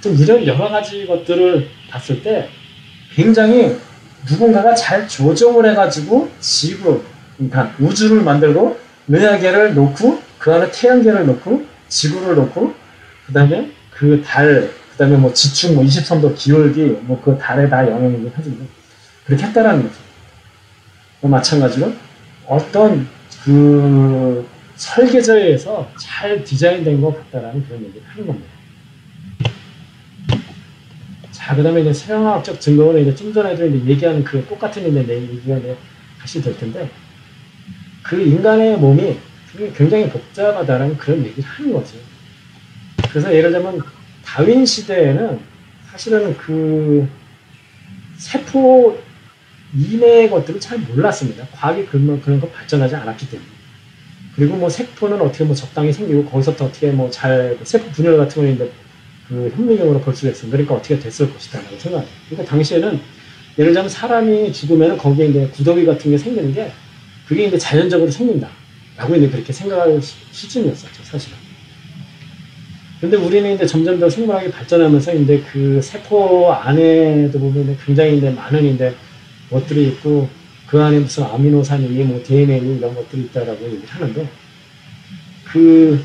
좀 이런 여러 가지 것들을 봤을 때 굉장히 누군가가 잘 조정을 해가지고 지구 그러니까 우주를 만들고 은하계를 놓고 그 안에 태양계를 놓고 지구를 놓고 그 다음에 그 달, 그 다음에 뭐 지축 뭐 23도 기울기 뭐 그 달에 다 영향을 해주는 그렇게 했다라는 거죠. 뭐 마찬가지로 어떤 그 설계자에 의해서 잘 디자인된 것 같다라는 그런 얘기를 하는 겁니다. 자, 그 다음에 이제 서양학적 증거는 이제 좀 전에도 얘기하는 그 똑같은 이제 내 얘기가 이제 다시 될 텐데, 그 인간의 몸이 굉장히 복잡하다라는 그런 얘기를 하는 거죠. 그래서 예를 들면 다윈 시대에는 사실은 그 세포 이내의 것들을 잘 몰랐습니다. 과학이 그런, 그런 거 발전하지 않았기 때문에. 그리고 뭐 세포는 어떻게 뭐 적당히 생기고 거기서부터 어떻게 뭐 잘 세포 분열 같은 거는 이제 그 현미경으로 볼 수가 있어요. 그러니까 어떻게 됐을 것이다 라고 생각해요. 그러니까 당시에는 예를 들면 사람이 죽으면 거기에 이제 구더기 같은 게 생기는 게 그게 이제 자연적으로 생긴다. 라고 이제 그렇게 생각할 시즌이었었죠, 사실은. 근데 우리는 이제 점점 더 생물학이 발전하면서 이제 그 세포 안에도 보면 굉장히 이제 많은 이제 것들이 있고 그 안에 무슨 아미노산이 뭐 DNA 이런 것들이 있다라고 얘기를 하는데 그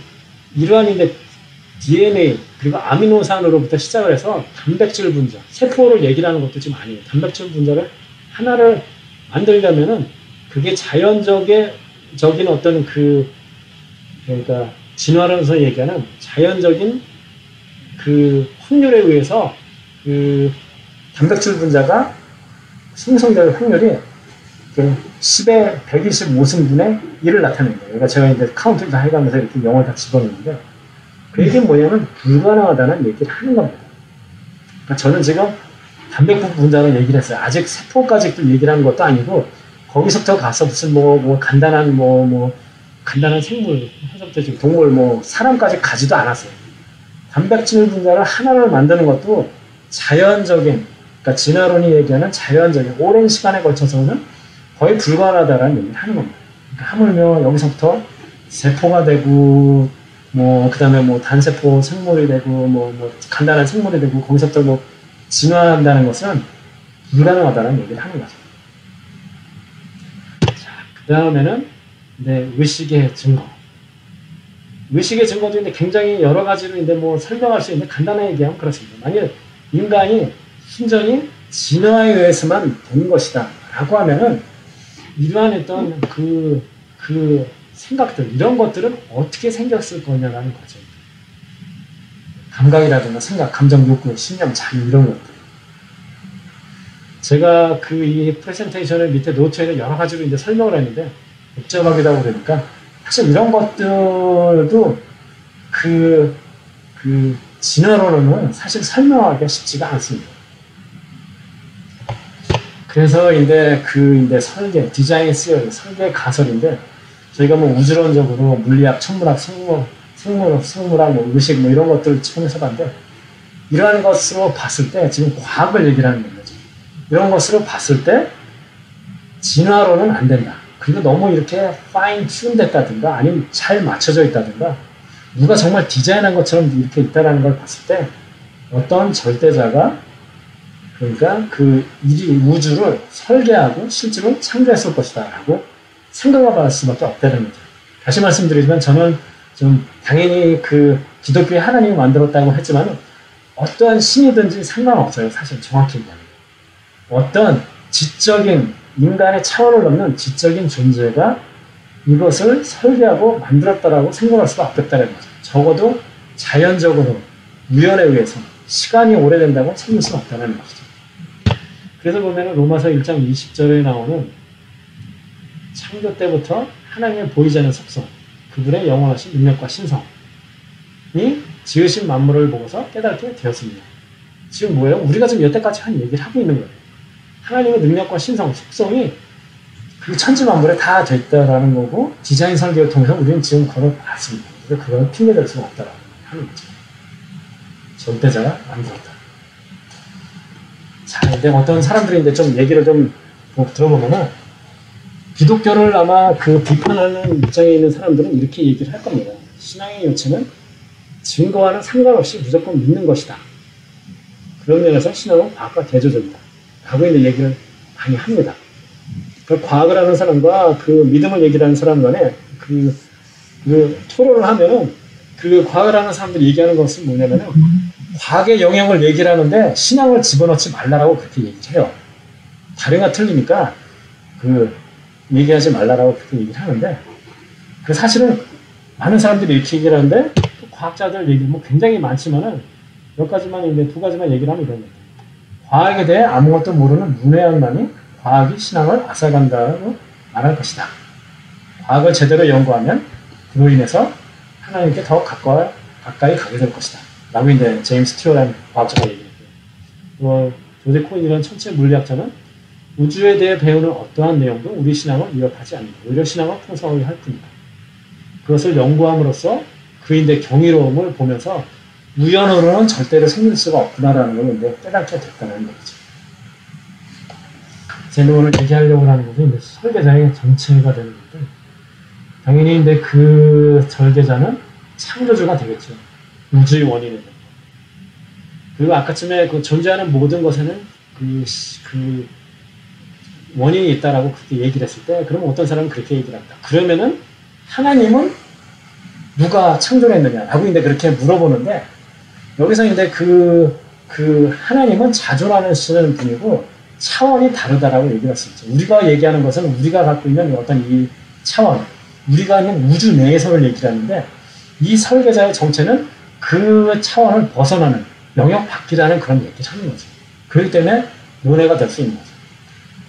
이러한 이제 DNA 그리고 아미노산으로부터 시작을 해서 단백질 분자 세포를 얘기를 하는 것도 지금 아니에요. 단백질 분자를 하나를 만들려면은 그게 자연적인 적인 어떤 그 그러니까 진화론에서 얘기하는 자연적인 그 확률에 의해서 그 단백질 분자가 생성될 확률이 그 10의 125승분의 1을 나타낸 거예요. 그러니까 제가 이제 카운트를 다 해가면서 이렇게 영어를 다 집어넣는데 그 얘기 뭐냐면 불가능하다는 얘기를 하는 겁니다. 그러니까 저는 지금 단백질 분자는 얘기를 했어요. 아직 세포까지 얘기를 하는 것도 아니고 거기서부터 가서 무슨 뭐, 뭐 간단한 뭐, 뭐 간단한 생물, 해서부터 지금 동물 뭐 사람까지 가지도 않았어요. 단백질 분자를 하나를 만드는 것도 자연적인, 그러니까 진화론이 얘기하는 자연적인 오랜 시간에 걸쳐서는 거의 불가능하다라는 얘기를 하는 겁니다. 그러니까 하물며 여기서부터 세포가 되고 뭐 그다음에 뭐 단세포 생물이 되고 뭐, 뭐 간단한 생물이 되고 거기서부터 뭐 진화한다는 것은 불가능하다는 얘기를 하는 거죠. 자, 그 다음에는 네, 의식의 증거. 의식의 증거도 이제 굉장히 여러 가지로 이제 뭐 설명할 수 있는 간단하게 얘기하면 그렇습니다. 만약 인간이 순전히 진화에 의해서만 된 것이다. 라고 하면은 이러한 어떤 그, 그 생각들, 이런 것들은 어떻게 생겼을 거냐라는 거죠. 감각이라든가 생각, 감정, 욕구, 신념, 자유, 이런 것들. 제가 그 이 프레젠테이션을 밑에 노트에는 여러 가지로 이제 설명을 했는데, 복잡하기도 하고 그러니까, 사실 이런 것들도 그, 그, 진화로는 사실 설명하기가 쉽지가 않습니다. 그래서 이제 그 이제 설계, 디자인 시어 설계 가설인데 저희가 뭐 우주론적으로 물리학, 천문학, 생물, 생물, 생물학, 뭐 의식 뭐 이런 것들을 집중해서 봤는데 이러한 것으로 봤을 때 지금 과학을 얘기를 하는 거죠. 이런 것으로 봤을 때 진화로는 안 된다. 그리고 너무 이렇게 파인 튠 됐다든가 아니면 잘 맞춰져 있다든가 누가 정말 디자인한 것처럼 이렇게 있다라는 걸 봤을 때 어떤 절대자가 그러니까 그 일이 우주를 설계하고 실제로 창조했을 것이다 라고 생각할 수밖에 없다는 거죠. 다시 말씀드리지만 저는 좀 당연히 그 기독교의 하나님이 만들었다고 했지만 어떠한 신이든지 상관없어요. 사실 정확히 얘기하면. 어떤 지적인 인간의 차원을 넘는 지적인 존재가 이것을 설계하고 만들었다라고 생각할 수가 없겠다는 거죠. 적어도 자연적으로 우연에 의해서 시간이 오래된다고 찾을 수는 없다는 것이죠. 그래서 보면 로마서 1장 20절에 나오는 창조 때부터 하나님의 보이지 않는 속성, 그분의 영원하신 능력과 신성이 지으신 만물을 보고서 깨닫게 되었습니다. 지금 뭐예요? 우리가 지금 여태까지 한 얘기를 하고 있는 거예요. 하나님의 능력과 신성, 속성이 그 천지 만물에 다 됐다라는 거고 디자인 설계를 통해서 우리는 지금 걸어봤습니다. 그래서 그거는 핑계될 수가 없다라는 하는 거죠. 절대자가 만들었다. 자, 근데 어떤 사람들이 이제 좀 얘기를 좀 들어보면은 기독교를 아마 그 비판하는 입장에 있는 사람들은 이렇게 얘기를 할 겁니다. 신앙의 요체는 증거와는 상관없이 무조건 믿는 것이다. 그런 면에서 신앙은 과학과 대조적이다. 라고 이제 얘기를 많이 합니다. 그 과학을 하는 사람과 그 믿음을 얘기하는 사람 간에 그, 그 토론을 하면은 그 과학을 하는 사람들이 얘기하는 것은 뭐냐면은 과학의 영역을 얘기를 하는데 신앙을 집어넣지 말라라고 그렇게 얘기를 해요. 다른가 틀리니까 그 얘기하지 말라라고 그렇게 얘기를 하는데 그 사실은 많은 사람들이 이렇게 얘기를 하는데 과학자들 얘기 뭐 굉장히 많지만은 몇 가지만 이제 두 가지만 얘기를 하면 됩니다. 과학에 대해 아무것도 모르는 문외한 만이 과학이 신앙을 앗아간다고 말할 것이다. 과학을 제대로 연구하면 그로 인해서 하나님께 더 가까이 가게 될 것이다. 라고 이제 제임스 티어라는 과학자가 얘기했고요. 뭐, 조제 코인이라는 천체 물리학자는 우주에 대해 배우는 어떠한 내용도 우리 신앙을 위협하지 않는다. 오히려 신앙을 풍성하게 할 뿐이다. 그것을 연구함으로써 그인의 경이로움을 보면서 우연으로는 절대로 생길 수가 없구나라는 걸 이제 깨닫게 됐다는 거죠. 제는 오늘 얘기하려고 하는 것은 이제 설계자의 정체가 되는 건데, 당연히 이제 그 설계자는 창조주가 되겠죠. 우주의 원인은. 그리고 아까쯤에 그 존재하는 모든 것에는 그, 그 원인이 있다라고 그렇게 얘기를 했을 때, 그러면 어떤 사람은 그렇게 얘기를 한다. 그러면은 하나님은 누가 창조했느냐라고 이제 그렇게 물어보는데, 여기서 이제 그, 그 하나님은 자존하는 쓰는 분이고 차원이 다르다라고 얘기를 했었죠. 우리가 얘기하는 것은 우리가 갖고 있는 어떤 이 차원, 우리가 있는 우주 내에서를 얘기를 하는데, 이 설계자의 정체는 그 차원을 벗어나는 영역 밖이라는 그런 얘기를 하는 거죠. 그렇기 때문에 논해가 될 수 있는 거죠.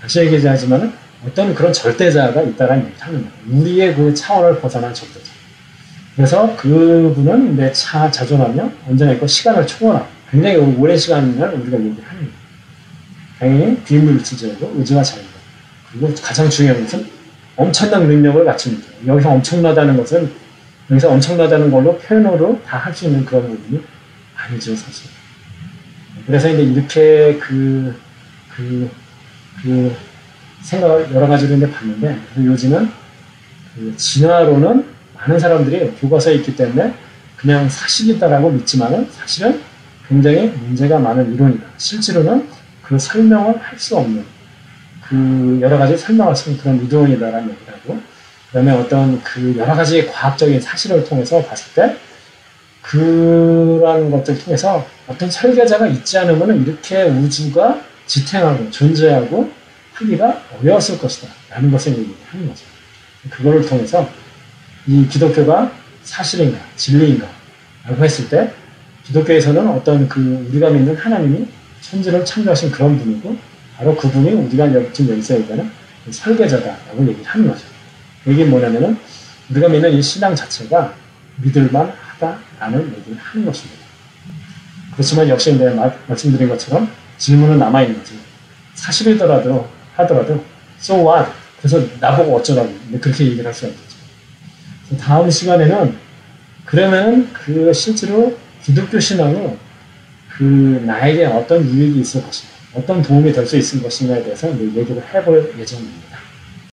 다시 얘기하지만은 어떤 그런 절대자가 있다라는 얘기를 하는 거예요. 우리의 그 차원을 벗어난 절대자. 그래서 그분은 내 차 자존하며 언제나 있고 시간을 초월하고 굉장히 오랜 시간을 우리가 얘기를 하는 거예요. 당연히 비물질적이고 의지가 자유고 그리고 가장 중요한 것은 엄청난 능력을 것. 여기서 엄청나다는 것은 여기서 엄청나다는 걸로 표현으로 다 할 수 있는 그런 부분이 아니죠 사실. 그래서 이제 이렇게 그, 그, 그 생각을 여러 가지로 이제 봤는데 요즘은 그 진화로는 많은 사람들이 교과서에 있기 때문에 그냥 사실이다라고 믿지만은 사실은 굉장히 문제가 많은 이론이다. 실제로는 그 설명을 할 수 없는 그 여러 가지 설명할 수 있는 그런 이론이다라는 얘기를 하고 그다음에 어떤 그 여러 가지 과학적인 사실을 통해서 봤을 때 그러한 것들 통해서 어떤 설계자가 있지 않으면 이렇게 우주가 지탱하고 존재하고 하기가 어려웠을 것이다 라는 것을 얘기하는 거죠. 그거를 통해서 이 기독교가 사실인가 진리인가 라고 했을 때 기독교에서는 어떤 그 우리가 믿는 하나님이 천지를 창조하신 그런 분이고 바로 그분이 우리가 지금 여기서 얘기하는 설계자다라고 얘기를 하는 거죠. 이게 뭐냐면은 우리가 믿는 이 신앙 자체가 믿을만 하다라는 얘기를 하는 것입니다. 그렇지만 역시 내가 말씀드린 것처럼 질문은 남아있는 거지. 사실이더라도 하더라도 so what? 그래서 나보고 어쩌라고 그렇게 얘기를 할 수가 있겠죠. 다음 시간에는 그러면 그 실제로 기독교 신앙은 그 나에게 어떤 유익이 있을 것인가, 어떤 도움이 될 수 있을 것인가에 대해서 얘기를 해볼 예정입니다.